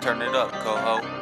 Turn it up, coho.